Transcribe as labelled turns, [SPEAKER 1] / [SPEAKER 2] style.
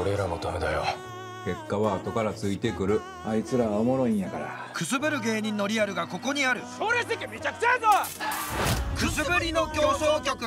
[SPEAKER 1] 俺らもダメだよ。
[SPEAKER 2] 結果は後からついてくる。
[SPEAKER 3] あいつらはおもろいんやから。
[SPEAKER 4] くすぶる芸人のリアルがここにある。
[SPEAKER 5] それ席めちゃくちゃやぞ。
[SPEAKER 4] くすぶりの競争曲。